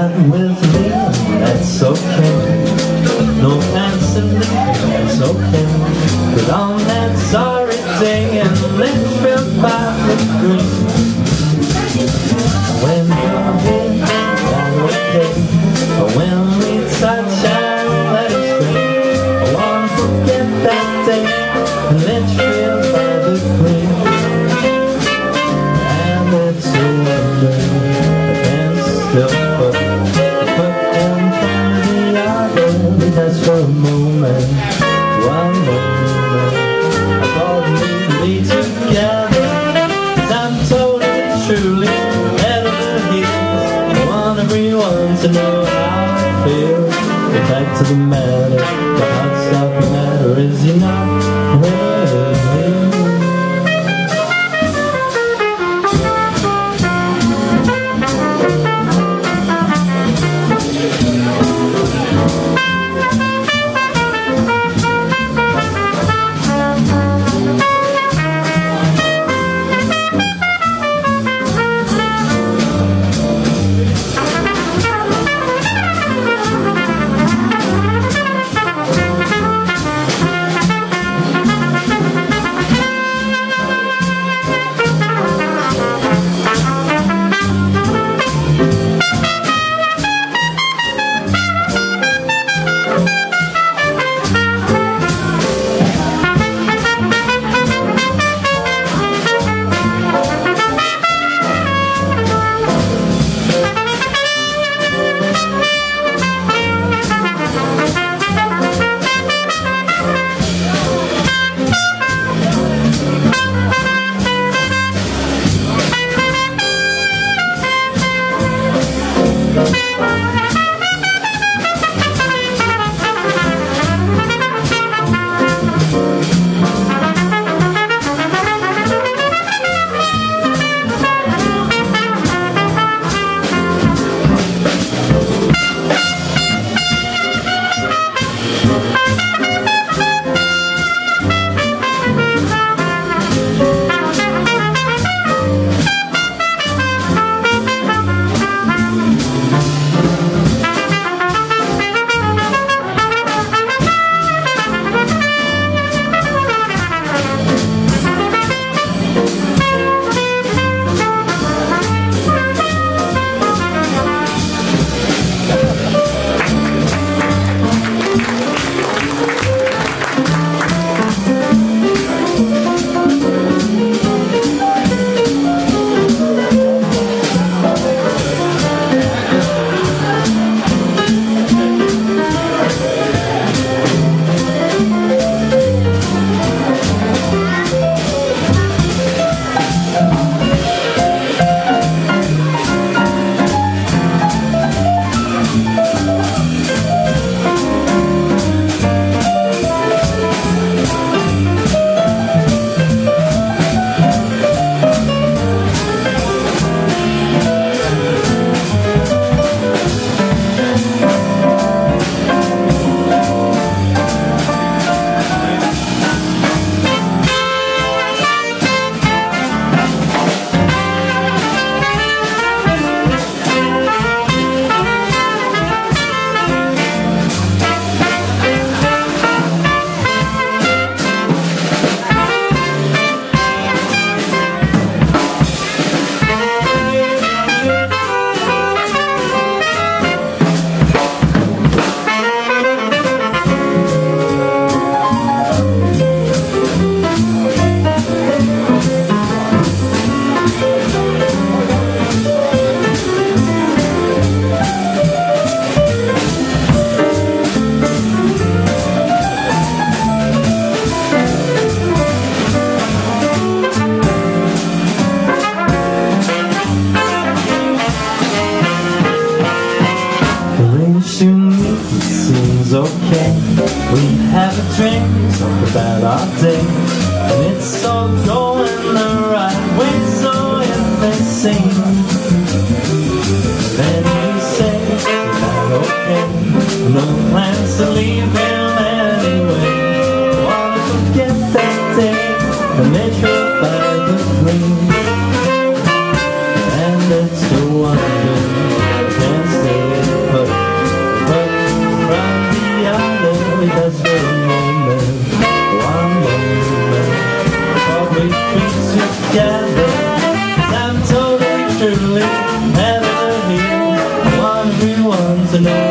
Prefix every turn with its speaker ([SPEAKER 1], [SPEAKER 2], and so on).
[SPEAKER 1] that with me, that's okay. No fancy that's okay. But all that sorry thing in Litchfield by the green. When you're here, that's okay. When we touch, I'll let it stay. I won't forget that day. To know how I feel. Get back to the matter. The hot stuff matter is you seems okay. We have a drink, talk about our day. And it's all going the right way So if they sing I'm totally,